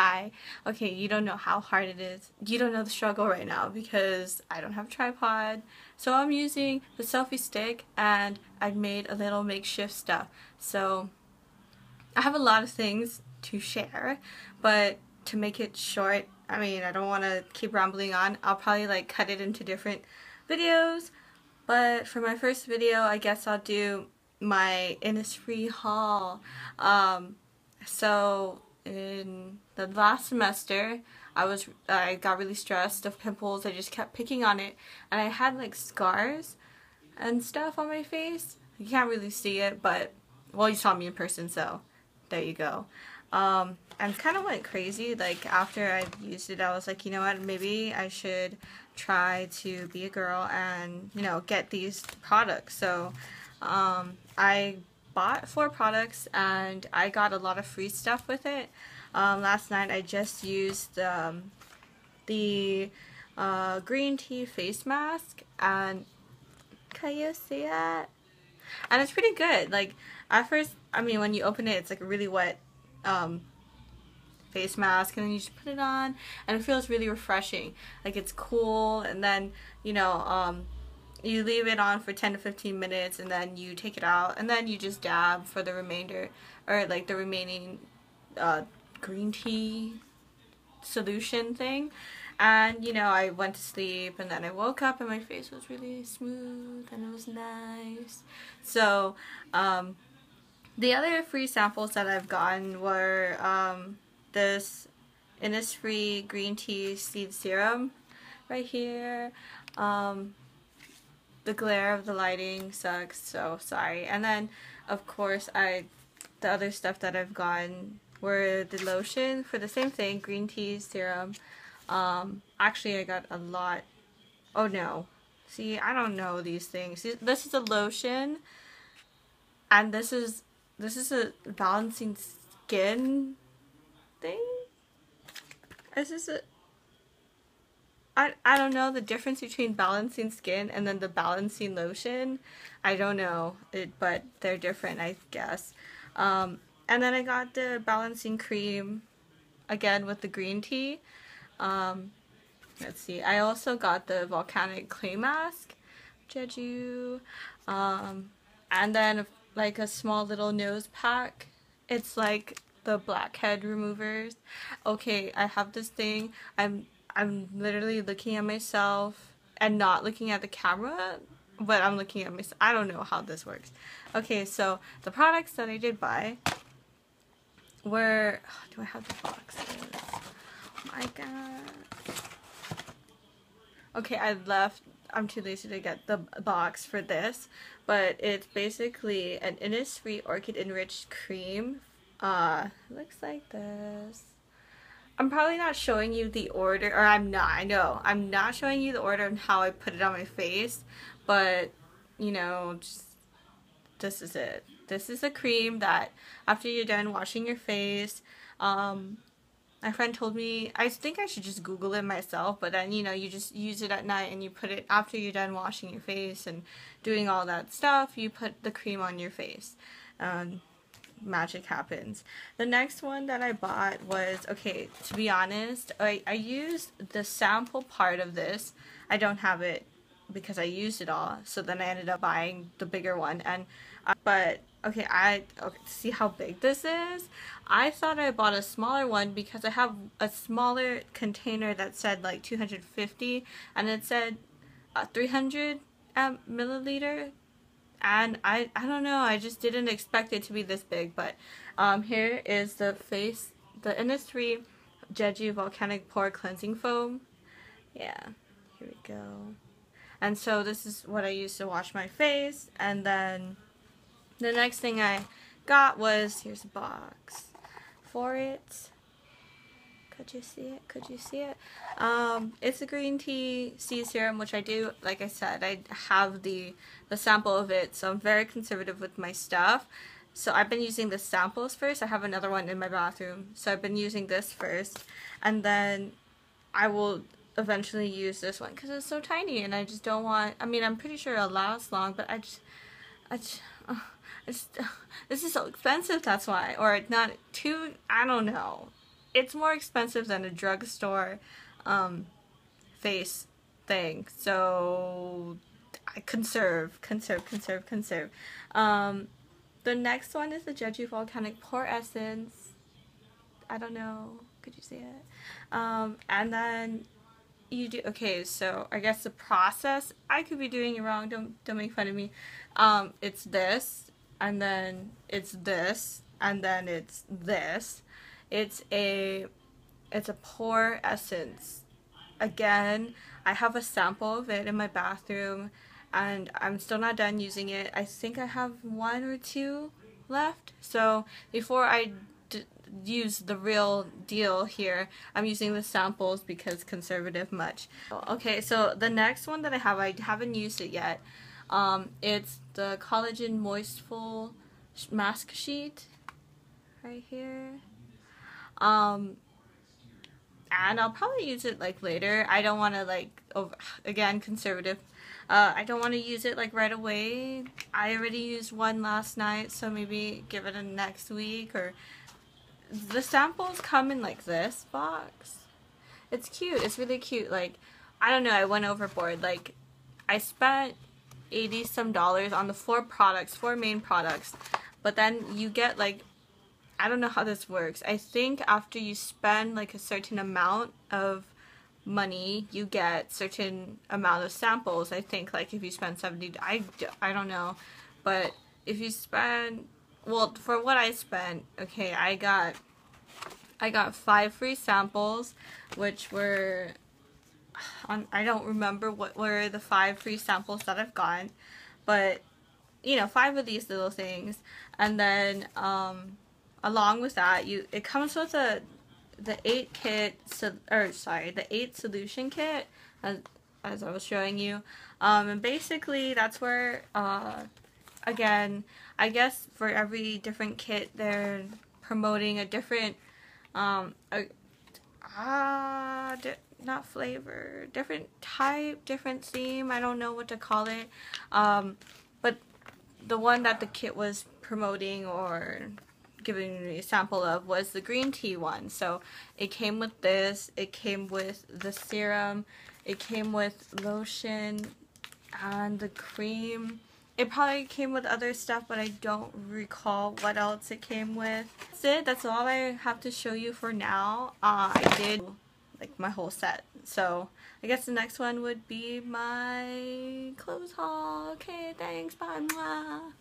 hi. Okay, you don't know how hard it is. You don't know the struggle right now because I don't have a tripod. So I'm using the selfie stick and I've made a little makeshift stuff. So I have a lot of things to share, but to make it short, I mean, I don't want to keep rambling on. I'll probably like cut it into different videos. But for my first video, I guess I'll do my Innisfree haul. Um, so in the last semester, I was I got really stressed of pimples. I just kept picking on it, and I had like scars and stuff on my face. You can't really see it, but well, you saw me in person, so there you go. Um, and kind of went crazy. Like after I used it, I was like, you know what? Maybe I should try to be a girl and you know get these products. So um, I bought four products and I got a lot of free stuff with it. Um, last night I just used um, the uh, green tea face mask and can you see it? And it's pretty good. Like at first, I mean when you open it it's like a really wet um, face mask and then you just put it on and it feels really refreshing. Like it's cool and then you know um, you leave it on for 10 to 15 minutes and then you take it out and then you just dab for the remainder or like the remaining uh, green tea solution thing. And you know I went to sleep and then I woke up and my face was really smooth and it was nice. So um, the other free samples that I've gotten were um, this Innisfree green tea seed serum right here. Um, the glare of the lighting sucks, so sorry. And then, of course, I the other stuff that I've gotten were the lotion for the same thing, green tea serum. Um, actually, I got a lot. Oh no. See, I don't know these things. This is a lotion, and this is this is a balancing skin thing. Is this a I, I don't know the difference between balancing skin and then the balancing lotion. I don't know, it, but they're different, I guess. Um, and then I got the balancing cream again with the green tea. Um, let's see. I also got the volcanic clay mask, Jeju. Um, and then like a small little nose pack. It's like the blackhead removers. Okay, I have this thing. I'm I'm literally looking at myself and not looking at the camera, but I'm looking at myself. I don't know how this works. Okay, so the products that I did buy were, oh, do I have the boxes? Oh my god. Okay, I left, I'm too lazy to get the box for this, but it's basically an Innisfree Orchid Enriched Cream. Uh, looks like this. I'm probably not showing you the order, or I'm not, I know, I'm not showing you the order and how I put it on my face, but, you know, just, this is it. This is a cream that after you're done washing your face, um, my friend told me, I think I should just Google it myself, but then, you know, you just use it at night and you put it after you're done washing your face and doing all that stuff, you put the cream on your face. Um, magic happens. The next one that I bought was, okay, to be honest, I, I used the sample part of this. I don't have it because I used it all, so then I ended up buying the bigger one. And uh, But, okay, I okay, see how big this is? I thought I bought a smaller one because I have a smaller container that said like 250 and it said uh, 300 um, milliliter and I, I don't know, I just didn't expect it to be this big, but um, here is the face, the Innisfree Jeju Volcanic Pore Cleansing Foam. Yeah, here we go. And so this is what I use to wash my face, and then the next thing I got was, here's a box for it. Could you see it? Could you see it? Um, it's a green tea seed serum, which I do, like I said, I have the, the sample of it, so I'm very conservative with my stuff. So I've been using the samples first. I have another one in my bathroom. So I've been using this first. And then I will eventually use this one because it's so tiny and I just don't want, I mean, I'm pretty sure it'll last long, but I just, I just, uh, this is so expensive, that's why. Or not too, I don't know it's more expensive than a drugstore um, face thing. So I conserve, conserve, conserve, conserve. Um, the next one is the Jeju Volcanic Pore Essence. I don't know. Could you see it? Um, and then you do okay. So I guess the process I could be doing it wrong. Don't don't make fun of me. Um, it's this, and then it's this, and then it's this. It's a it's a pore essence. Again, I have a sample of it in my bathroom and I'm still not done using it. I think I have one or two left. So before I use the real deal here, I'm using the samples because conservative much. Okay, so the next one that I have, I haven't used it yet. Um, it's the Collagen Moistful Mask Sheet right here. Um, and I'll probably use it like later. I don't want to like, over, again, conservative. Uh, I don't want to use it like right away. I already used one last night, so maybe give it a next week or the samples come in like this box. It's cute. It's really cute. Like, I don't know. I went overboard. Like, I spent 80 some dollars on the four products, four main products. But then you get like I don't know how this works. I think after you spend like a certain amount of money, you get certain amount of samples. I think like if you spend 70, I, I don't know. But if you spend, well, for what I spent, okay, I got, I got five free samples, which were, I don't remember what were the five free samples that I've gotten, but, you know, five of these little things. And then, um, along with that, you it comes with a the eight kit so, or sorry the eight solution kit as, as I was showing you um, and basically that's where uh, again I guess for every different kit they're promoting a different um, a, uh, not flavor different type different theme I don't know what to call it um, but the one that the kit was promoting or giving me a sample of was the green tea one. So it came with this, it came with the serum, it came with lotion and the cream. It probably came with other stuff, but I don't recall what else it came with. That's it. That's all I have to show you for now. Uh, I did like my whole set. So I guess the next one would be my clothes haul. Okay, thanks. Bye. Mwah.